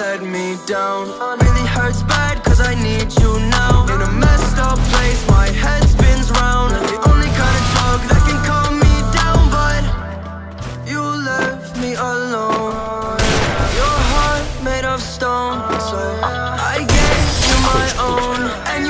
let me down. Really hurts bad cause I need you now. In a messed up place, my head spins round. The only kind of drug that can calm me down But you left me alone. Your heart made of stone so I gave you my own.